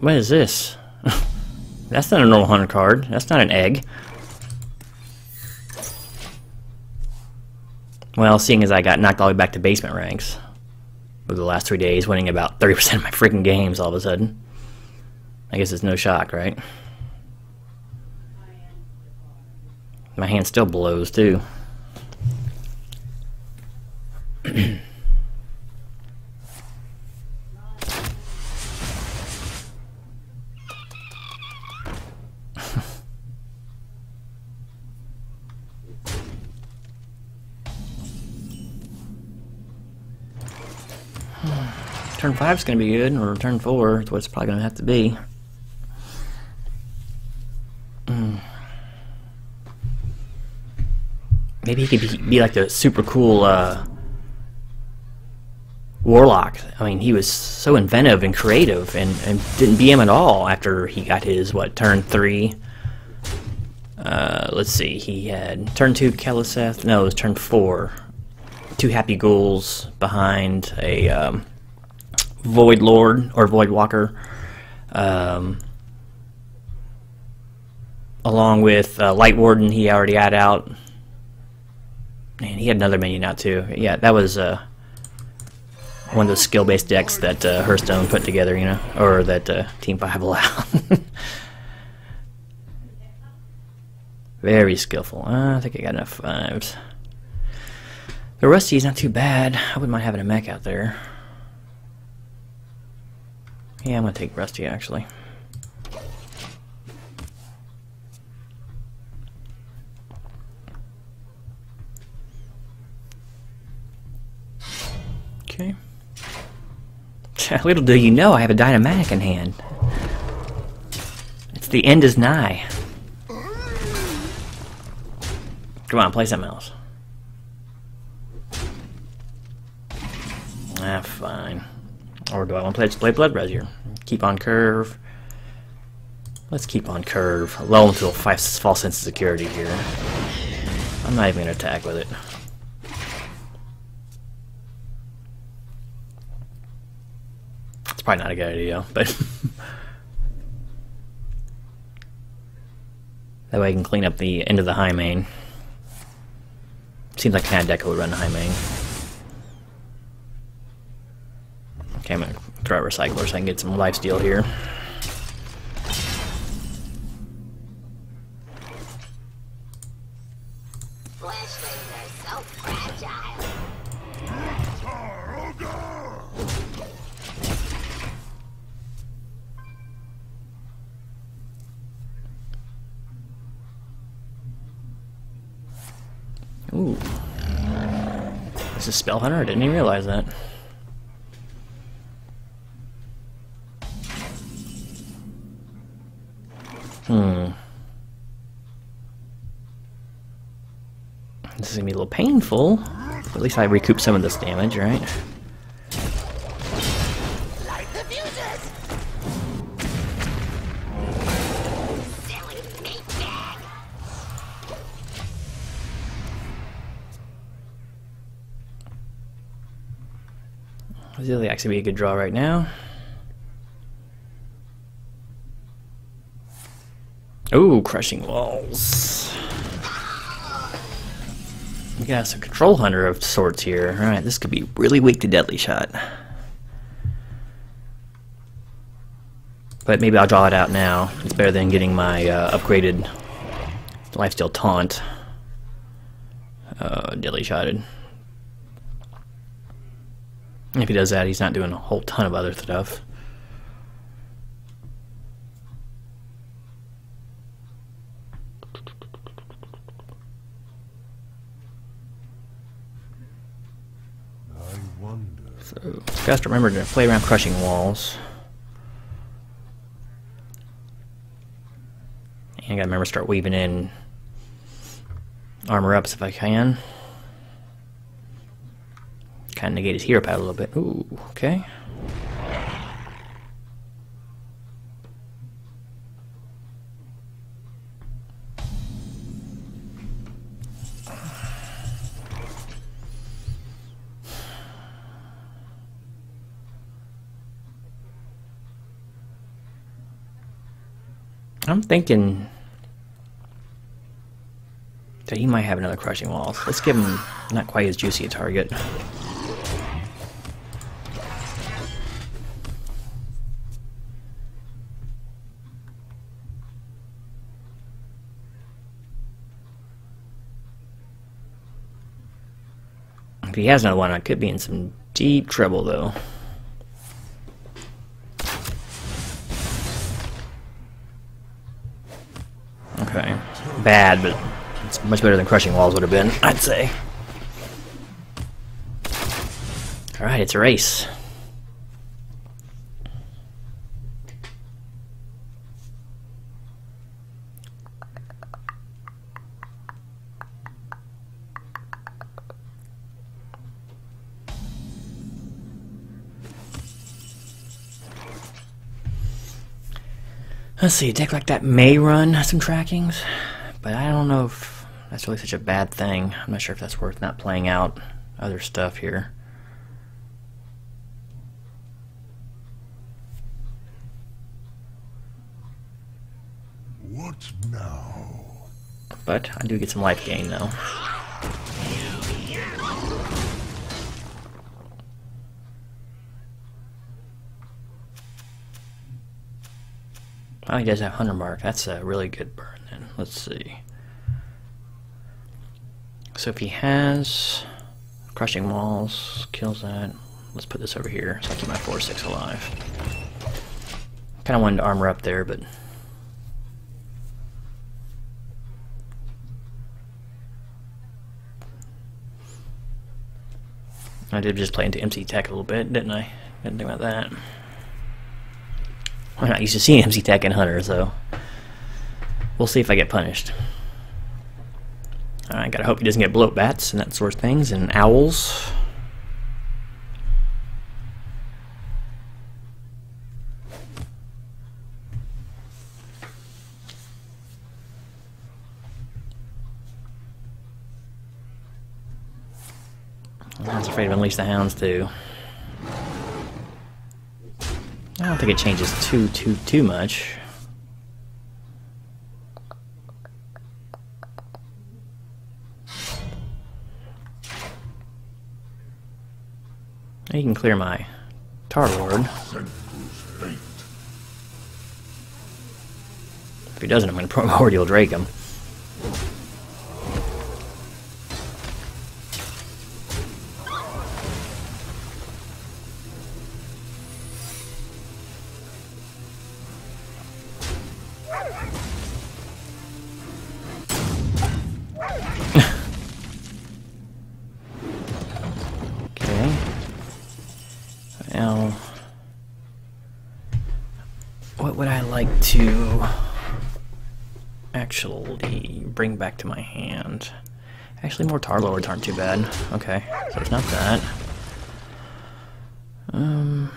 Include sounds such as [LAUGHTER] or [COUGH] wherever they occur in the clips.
What is this? [LAUGHS] That's not a normal hunter card. That's not an egg. Well, seeing as I got knocked all the way back to basement ranks over the last three days, winning about 30% of my freaking games all of a sudden. I guess it's no shock, right? My hand still blows, too. Turn 5 is going to be good, or turn 4 is what it's probably going to have to be. Hmm. Maybe he could be, be like the super cool uh, Warlock. I mean, he was so inventive and creative and, and didn't BM at all after he got his, what, turn 3? Uh, let's see, he had turn 2 Keleseth, no, it was turn 4. Two Happy Ghouls behind a. Um, Void Lord or Void Walker, um, along with uh, Light Warden. He already had out, and he had another minion out too. Yeah, that was uh, one of those skill-based decks that uh, Hearthstone put together, you know, or that uh, Team Five [LAUGHS] allowed. Very skillful. Uh, I think I got enough fives. The Rusty is not too bad. I wouldn't mind having a mech out there. Yeah, I'm gonna take Rusty actually. Okay. [LAUGHS] Little do you know, I have a Dyn-o-matic in hand. It's the end is nigh. Come on, play something else. Ah, fine. Or do I want to play, play Blood Razor? Keep on curve. Let's keep on curve. Lull into a false sense of security here. I'm not even going to attack with it. It's probably not a good idea, but... [LAUGHS] that way I can clean up the end of the Highmane. Seems like kind of Deco would run the Highmane. Okay, I'm gonna throw out recycler so I can get some life steal here. Ooh. This is Spell Hunter? I didn't even realize that. Hmm. This is gonna be a little painful. At least I recoup some of this damage, right? This actually be a good draw right now. Ooh, crushing walls. We got some control hunter of sorts here. Alright, this could be really weak to deadly shot. But maybe I'll draw it out now. It's better than getting my uh, upgraded lifesteal taunt. Uh, deadly shotted. If he does that, he's not doing a whole ton of other stuff. So, just remember to play around crushing walls. And I gotta remember to start weaving in armor ups if I can. Kind of negate his hero pad a little bit. Ooh, okay. I'm thinking that he might have another crushing walls. Let's give him not quite as juicy a target. If he has another one, I could be in some deep trouble, though. Bad, but it's much better than crushing walls would have been, I'd say. Alright, it's a race. Let's see, a deck like that may run some trackings, don't know if that's really such a bad thing. I'm not sure if that's worth not playing out other stuff here. What now? But I do get some life gain though. Oh, he does have Hunter Mark. That's a really good burn then. Let's see. So if he has Crushing Walls, kills that. Let's put this over here so I keep my 4-6 alive. Kind of wanted to armor up there, but... I did just play into MC Tech a little bit, didn't I? Didn't think about that. I'm not used to seeing MC Tech and Hunter, so we'll see if I get punished. I gotta hope he doesn't get bloat bats and that sort of things, and owls. I was afraid of Unleash the Hounds too. I don't think it changes too, too, too much. You can clear my Tar Lord. If he doesn't, I'm going to Primordial Drake him. Now, what would I like to actually bring back to my hand? Actually, more Tar Lords aren't too bad. Okay, so it's not that. Um.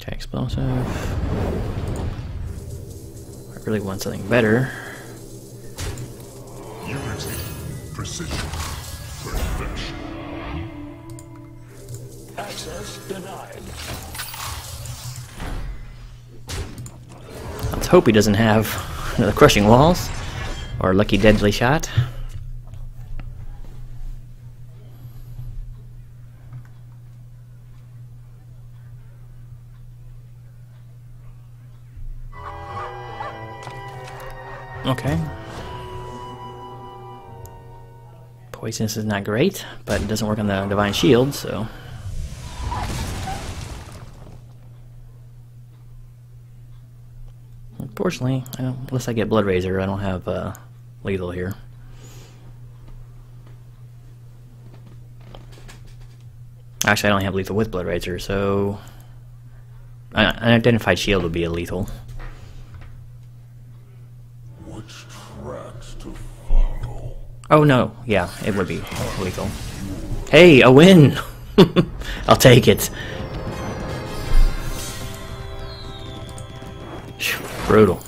Okay, explosive. Really want something better. Unity. Precision. Perfection. Access denied. Let's hope he doesn't have [LAUGHS] another crushing walls or lucky deadly shot. Okay. Poisonous is not great, but it doesn't work on the Divine Shield, so... Unfortunately, I unless I get Blood Razor, I don't have uh, lethal here. Actually, I don't have lethal with Blood Razor, so an unidentified shield would be a lethal. Oh no, yeah, it would be lethal. Hey, a win! [LAUGHS] I'll take it. Brutal.